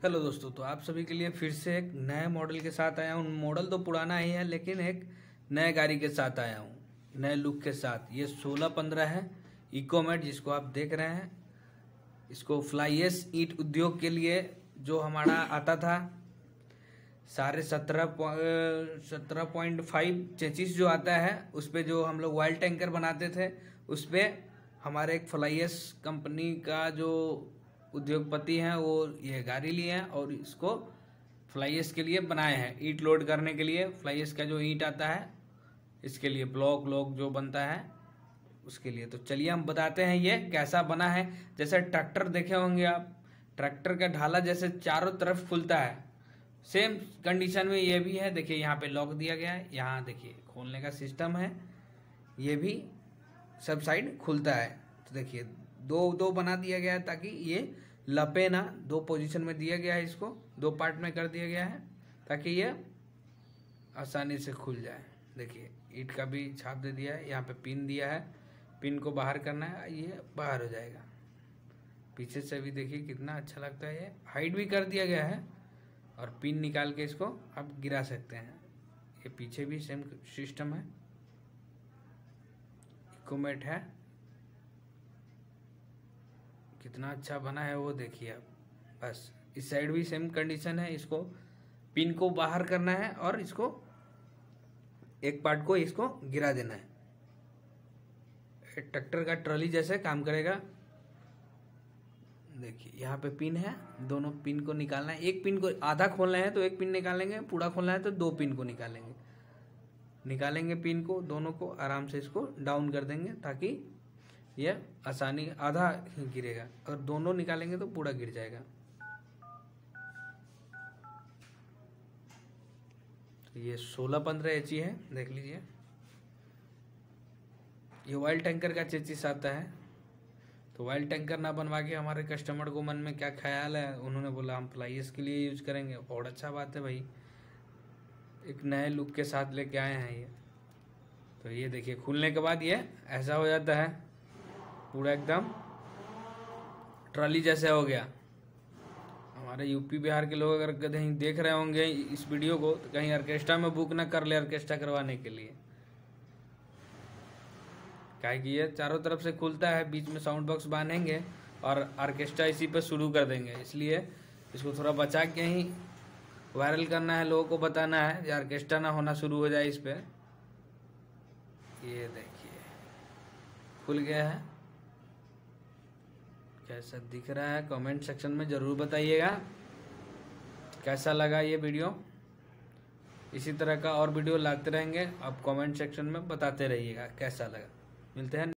Hello दोस्तों तो आप सभी के लिए फिर से एक नए मॉडल के साथ आया हूँ। मॉडल तो पुराना ही है, लेकिन एक नए गाड़ी के साथ आया हूँ। नए लुक के साथ। ये सोलह पंद्रह है इकोमेट जिसको आप देख रहे हैं। इसको फ्लाईएस ईट उद्योग के लिए जो हमारा आता था साढ़े सत्रह सत्रह पॉइंट फाइव चेचिस जो आता है, उस पर जो हम लोग वाइल्ड टैंकर बनाते थे, उस पर हमारे एक फ्लाईएस कंपनी का जो उद्योगपति हैं, वो ये गाड़ी लिए हैं और इसको फ्लाईएस के लिए बनाए हैं। ईट लोड करने के लिए फ्लाईएस का जो ईट आता है, इसके लिए ब्लॉक व्लॉक जो बनता है, उसके लिए। तो चलिए हम बताते हैं ये कैसा बना है। जैसे ट्रैक्टर देखे होंगे आप ट्रैक्टर का ढाला जैसे चारों तरफ़ खुलता है। सेम कंडीशन में ये भी है। देखिए यहाँ पे लॉक दिया गया है। यहाँ देखिए खोलने का सिस्टम है। ये भी सब साइड खुलता है। तो देखिए दो दो बना दिया गया है ताकि ये लपे ना। दो पोजीशन में दिया गया है इसको, दो पार्ट में कर दिया गया है ताकि ये आसानी से खुल जाए। देखिए, ईट का भी छाप दे दिया है, यहाँ पे पिन दिया है। पिन को बाहर करना है, ये बाहर हो जाएगा। पीछे से भी देखिए कितना अच्छा लगता है ये। हाइट भी कर दिया गया है और पिन निकाल के इसको आप गिरा सकते हैं। ये पीछे भी सेम सिस्टम है। इकोमेट है। कितना अच्छा बना है वो देखिए आप। बस, इस साइड भी सेम कंडीशन है, इसको पिन को बाहर करना है और इसको एक पार्ट को इसको गिरा देना है। ट्रैक्टर का ट्रॉली जैसे काम करेगा। देखिए, यहाँ पे पिन है, दोनों पिन को निकालना है। एक पिन को आधा खोलना है तो एक पिन निकालेंगे, पूरा खोलना है तो दो पिन को निकालेंगे। निकालेंगे पिन को, दोनों को आराम से इसको डाउन कर देंगे ताकि यह आसानी, आधा ही गिरेगा अगर दोनों निकालेंगे तो पूरा गिर जाएगा। तो ये सोलह पंद्रह एच है, देख लीजिए। ये ऑयल टैंकर का चेचिस आता है। तो ऑयल टैंकर ना बनवा के हमारे कस्टमर को मन में क्या ख्याल है, उन्होंने बोला, हम फ्लाइस के लिए यूज़ करेंगे। और अच्छा बात है भाई, एक नए लुक के साथ लेके आए हैं ये। तो ये देखिए, खुलने के बाद ये ऐसा हो जाता है। पूरा एकदम ट्रॉली जैसे हो गया। हमारे यूपी बिहार के लोग अगर कहीं देख रहे होंगे इस वीडियो को तो कहीं ऑर्केस्ट्रा में बुक ना कर ले ऑर्केस्ट्रा करवाने के लिए। क्या कि ये चारों तरफ़ से खुलता है, बीच में साउंड बॉक्स बांधेंगे और ऑर्केस्ट्रा इसी पे शुरू कर देंगे। इसलिए इसको थोड़ा बचा के ही वायरल करना है, लोगों को बताना है ऑर्केस्ट्रा ना होना शुरू हो जाए इस पर ये देखिए, खुल गया है। कैसा दिख रहा है? कमेंट सेक्शन में ज़रूर बताइएगा। कैसा लगा ये वीडियो? इसी तरह का और वीडियो लाते रहेंगे। आप कमेंट सेक्शन में बताते रहिएगा, कैसा लगा। मिलते हैं